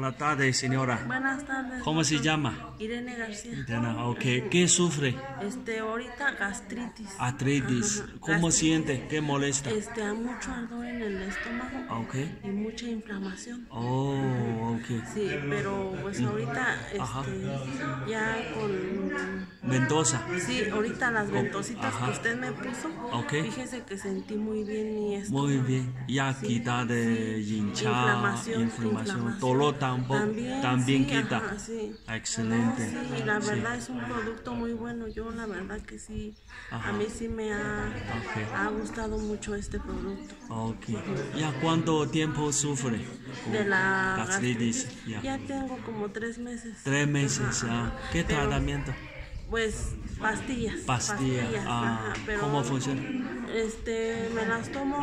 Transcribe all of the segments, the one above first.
Hola tarde, señora. Buenas tardes. ¿Cómo se llama? Irene García. Ok. ¿Qué sufre? Este, ahorita gastritis. Artritis. Ajá, ¿Cómo gastritis. siente? ¿Qué molesta? Este, a mucho ardor en el estómago Ok. y mucha inflamación. Oh, ok. Sí, pero pues ahorita, Ajá. este, ya con... Mendoza. Sí, ahorita las ventositas Ajá. que usted me puso, Ok. fíjese que sentí muy bien mi estómago. Muy bien. Ya Sí, quita de sí. hinchar, Inflamación, inflamación. inflamación. Dolor tampoco. También, También sí, quita. ajá, sí. Excelente. Sí, la verdad es un producto muy bueno. Yo la verdad que sí, Ajá. a mí sí me ha, ha gustado mucho este producto. Ok. ¿Ya cuánto tiempo sufre? De la gastritis. Ya. ya tengo como tres meses. Tres meses. Ya. ¿Qué Pero, tratamiento? Pues pastillas. Pastillas, ah, ajá, pero, ¿cómo funciona? Este, me las tomo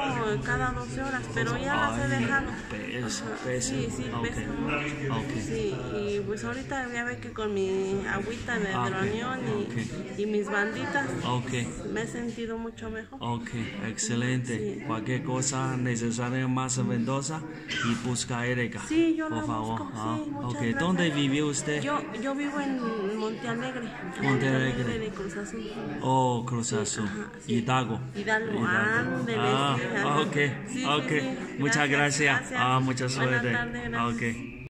cada 12 horas, pero ya las he dejado. pesa, Ajá, pesa. Sí, sí, Ok, pesa mucho. ok. Sí, y pues ahorita ya ve que con mi agüita de Ah, ok. y mis banditas Ok. me he sentido mucho mejor. Ok, excelente. Sí. Cualquier cosa necesaria más Mendoza y busca a Erika. Sí, yo por la favor. busco, Ah, sí, ok, gracias. ¿dónde vivió usted? Yo, yo vivo en Monte Alegre. Monte de Cruz Azul. Oh, Cruz Azul. Sí. Hidalgo. Hidalgo, ándele, Ah, ajá. ok, ok. Muchas gracias. Gracias, Ah, mucha gracias. Buenas suerte. tardes, Ah, gracias. ok.